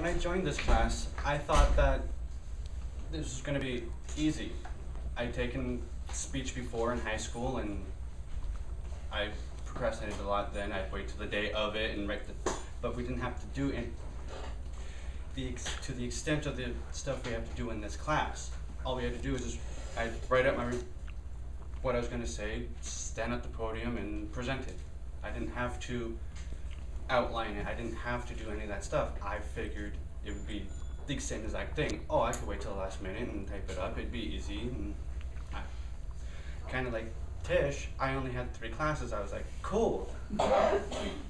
when I joined this class, I thought that this was going to be easy. I'd taken speech before in high school and I procrastinated a lot then. I'd wait till the day of it and write the, but we didn't have to do it the, to the extent of the stuff we have to do in this class. All we had to do is just, I'd write out my, what I was gonna say, stand at the podium and present it. I didn't have to outline it, I didn't have to do any of that stuff. I figured it would be the same exact thing. Oh, I could wait till the last minute and type it up, it'd be easy and I, kinda like Tish, I only had three classes, I was like, cool.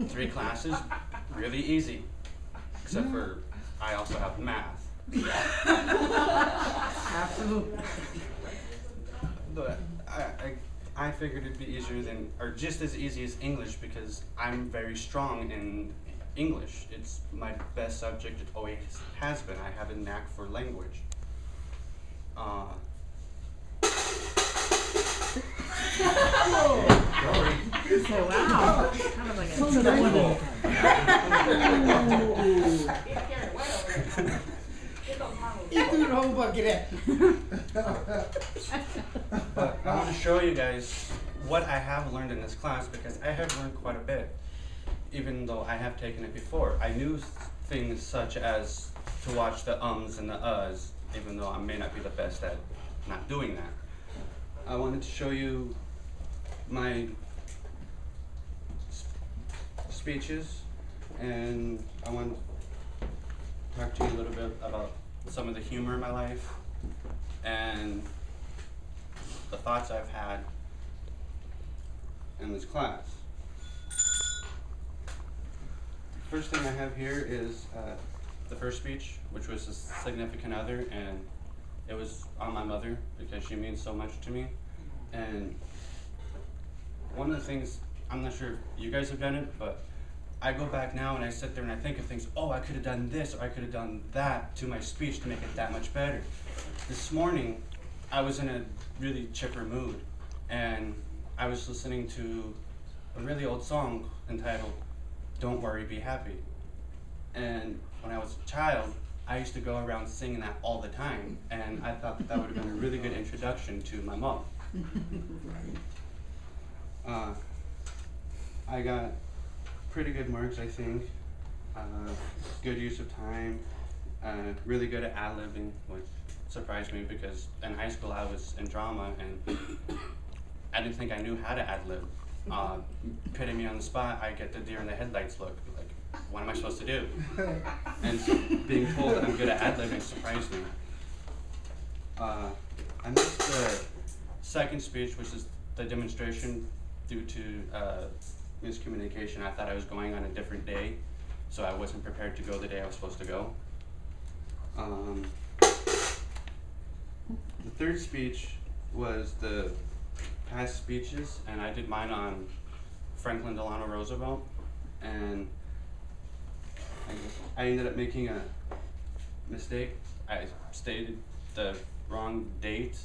Three classes, really easy. Except for, I also have math. Absolutely. But I, I, I figured it'd be easier than, or just as easy as English because I'm very strong in English. It's my best subject, it always has been. I have a knack for language. Uh, Wow. Kind of like a Something I I want to show you guys what I have learned in this class because I have learned quite a bit, even though I have taken it before. I knew things such as to watch the ums and the uhs, even though I may not be the best at not doing that. I wanted to show you my s- speeches, and I want to talk to you a little bit about some of the humor in my life and the thoughts I've had in this class. First thing I have here is uh, the first speech, which was a significant other, and it was on my mother because she means so much to me. And one of the things, I'm not sure if you guys have done it, but I go back now and I sit there and I think of things, oh, I could have done this or I could have done that to my speech to make it that much better. This morning, I was in a really chipper mood and I was listening to a really old song entitled Don't Worry, Be Happy. And when I was a child, I used to go around singing that all the time, and I thought that, that would have been a really good introduction to my mom. Uh, I got pretty good marks, I think. Uh, good use of time. Uh, really good at ad libbing, which surprised me because in high school I was in drama and I didn't think I knew how to ad lib. Uh, putting me on the spot, I get the deer in the headlights look. Like, what am I supposed to do? And being told that I'm good at ad libbing surprised me. Uh, I missed the second speech, which is the demonstration due to uh, miscommunication. I thought I was going on a different day, so I wasn't prepared to go the day I was supposed to go. Um, third speech was the past speeches, and I did mine on Franklin Delano Roosevelt, and I, ended up making a mistake. I stated the wrong date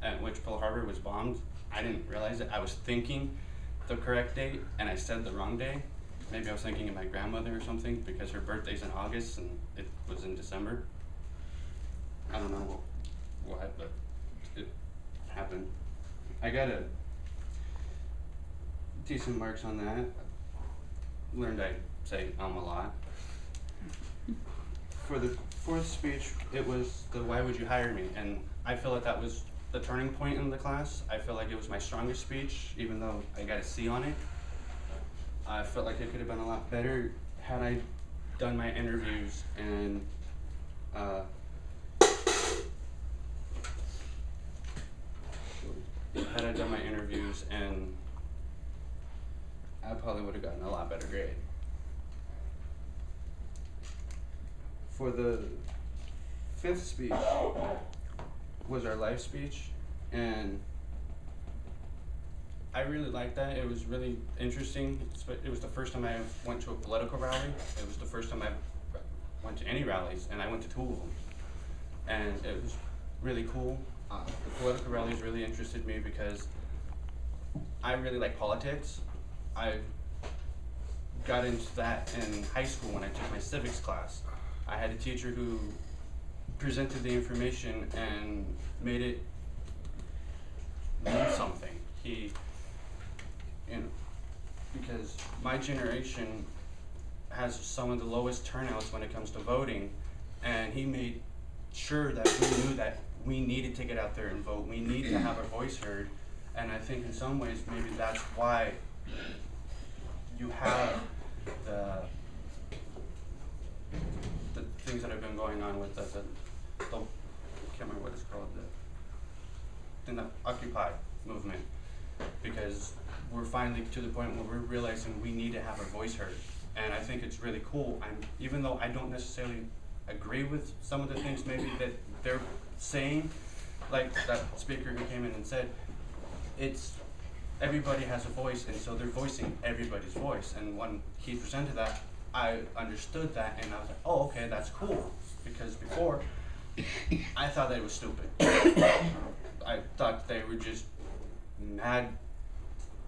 at which Pearl Harbor was bombed. I didn't realize it. I was thinking the correct date, and I said the wrong day. Maybe I was thinking of my grandmother or something because her birthday's in August and it was in December. I don't know why, but it happened. I got a decent marks on that. Learned I say um a lot. For the fourth speech, it was the why would you hire me? And I feel like that was the turning point in the class. I feel like it was my strongest speech, even though I got a C on it. I felt like it could have been a lot better had I done my interviews and uh, had I done my interviews and I probably would have gotten a lot better grade. For the fifth speech was our live speech and I really liked that. It was really interesting. It was the first time I went to a political rally. It was the first time I went to any rallies, and I went to two of them. And it was really cool. Uh, the political rallies really interested me because I really like politics. I got into that in high school when I took my civics class. I had a teacher who presented the information and made it mean something. He, you know, because my generation has some of the lowest turnouts when it comes to voting, and he made sure that we knew that we needed to get out there and vote. We need to have our voice heard, and I think in some ways maybe that's why you have the the things that have been going on with the, the, the can't remember what it's called the the Occupy movement because we're finally to the point where we're realizing we need to have our voice heard. And I think it's really cool. I'm even though I don't necessarily agree with some of the things maybe that they're saying, like that speaker who came in and said, it's everybody has a voice and so they're voicing everybody's voice. And when he presented that, I understood that and I was like, oh okay, that's cool. Because before I thought that it was stupid. I thought they were just mad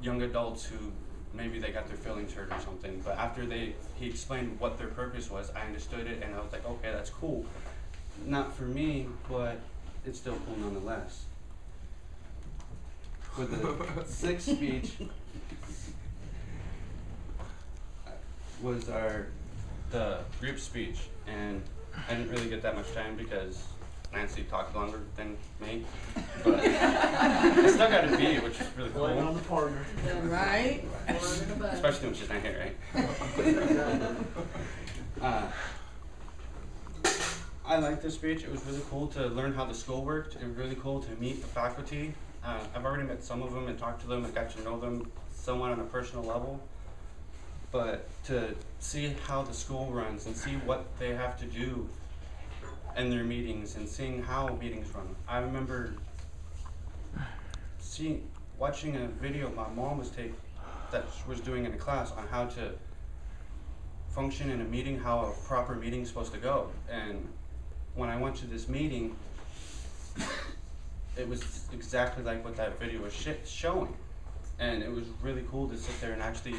young adults who maybe they got their feelings hurt or something. But after they he explained what their purpose was, I understood it and I was like, okay, that's cool. Not for me, but it's still cool nonetheless. With the sixth speech was our the group speech and I didn't really get that much time because Nancy talked longer than me. But I still got a B, which is really Blame it on cool. the partner. Right? Especially when she's not here, right? Uh, I liked this speech. It was really cool to learn how the school worked. It was really cool to meet the faculty. Uh, I've already met some of them and talked to them and got to know them somewhat on a personal level. But to see how the school runs and see what they have to do in their meetings and seeing how meetings run. I remember seeing, watching a video my mom was taking that was doing in a class on how to function in a meeting, how a proper meeting's supposed to go. And when I went to this meeting, it was exactly like what that video was sh- showing. And it was really cool to sit there and actually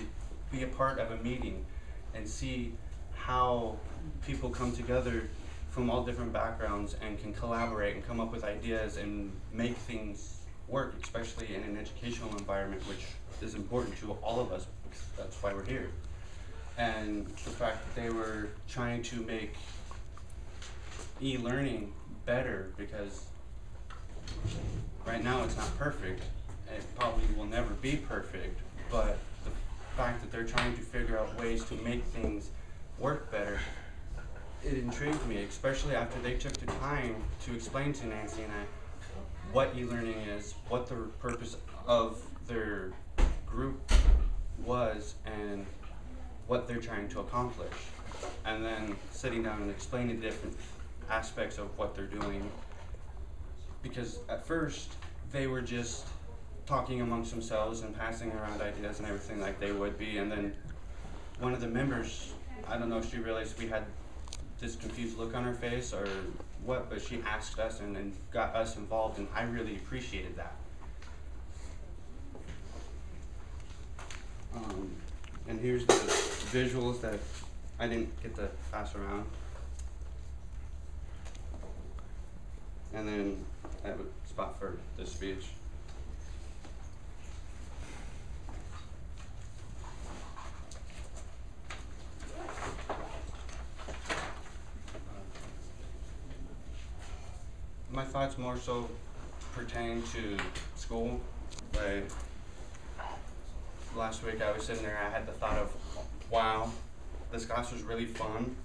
be a part of a meeting and see how people come together from all different backgrounds and can collaborate and come up with ideas and make things work, especially in an educational environment, which is important to all of us. That's why we're here. And the fact that they were trying to make e-learning better because right now it's not perfect. It probably will never be perfect, but the fact that they're trying to figure out ways to make things work better, it intrigued me, especially after they took the time to explain to Nancy and I what e-learning is, what the purpose of their group was, and what they're trying to accomplish. And then sitting down and explaining the different aspects of what they're doing. Because at first, they were just talking amongst themselves and passing around ideas and everything like they would be. And then one of the members, I don't know if she realized we had this confused look on her face or what, but she asked us and got us involved, and I really appreciated that. Um, and here's the visuals that I didn't get to pass around. And then Have a spot for this speech. My thoughts more so pertain to school. Like last week, I was sitting there. I had the thought of, "Wow, this class was really fun,"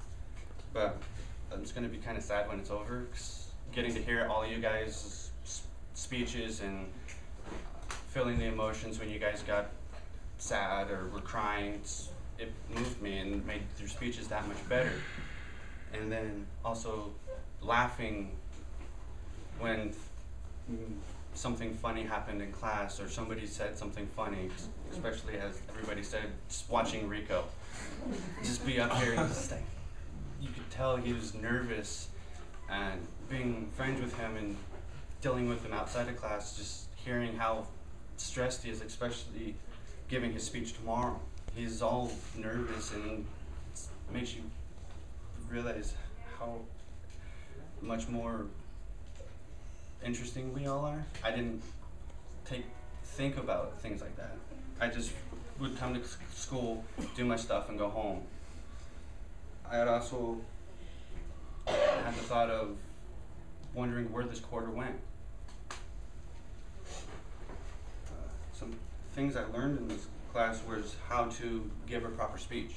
but it's gonna be kind of sad when it's over. 'cause getting to hear all you guys' speeches and feeling the emotions when you guys got sad or were crying, it moved me and made your speeches that much better. And then also laughing when something funny happened in class or somebody said something funny, especially as everybody said, just watching Rico. Just be up here and just like, you could tell he was nervous and being friends with him and dealing with him outside of class, just hearing how stressed he is, especially giving his speech tomorrow. He's all nervous and makes you realize how much more interesting we all are. I didn't take think about things like that. I just would come to school, do my stuff, and go home. I had also the thought of wondering where this quarter went. Uh, some things I learned in this class was how to give a proper speech.